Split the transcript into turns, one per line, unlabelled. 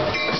Gracias.